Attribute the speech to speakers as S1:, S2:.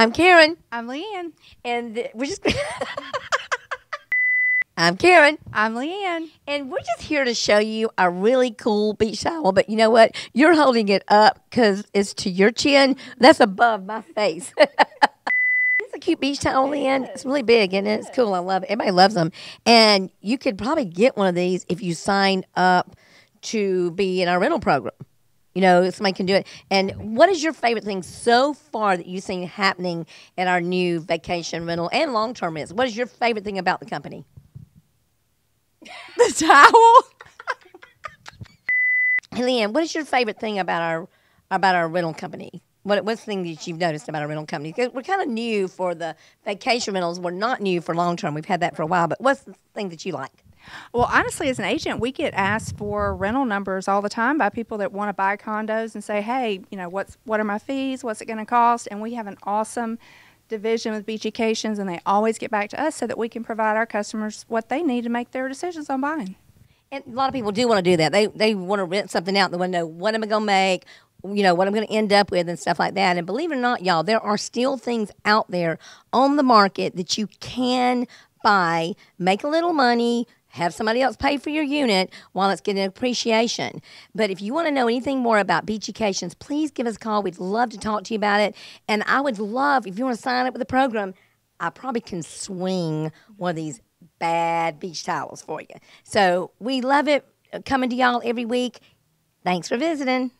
S1: I'm Karen,
S2: I'm Leanne.
S1: and we're just. I'm Karen,
S2: I'm Leanne.
S1: and we're just here to show you a really cool beach towel. But you know what? You're holding it up because it's to your chin. That's above my face. It's a cute beach towel, Leanne. It's really big and it's cool. I love it. Everybody loves them. And you could probably get one of these if you sign up to be in our rental program. You know, somebody can do it. And what is your favorite thing so far that you've seen happening at our new vacation rental and long term rentals? What is your favorite thing about the company?
S2: The towel.
S1: Hey, Leanne, what is your favorite thing about our about our rental company? What what's the thing that you've noticed about our rental company? 'Cause we're kind of new for the vacation rentals. We're not new for long term. We've had that for a while. But what's the thing that you like?
S2: Well, honestly, as an agent, we get asked for rental numbers all the time by people that want to buy condos and say, "Hey, you know, what's what are my fees? What's it going to cost?" And we have an awesome division with BeachyCations, and they always get back to us so that we can provide our customers what they need to make their decisions on buying.
S1: And a lot of people do want to do that. They they want to rent something out. They want to know what am I going to make, you know, what I'm going to end up with, and stuff like that. And believe it or not, y'all, there are still things out there on the market that you can buy, make a little money. Have somebody else pay for your unit while it's getting appreciation. But if you want to know anything more about beach BeachyCations, please give us a call. We'd love to talk to you about it. And I would love, if you want to sign up with the program, I probably can swing one of these bad beach towels for you. So we love it uh, coming to y'all every week. Thanks for visiting.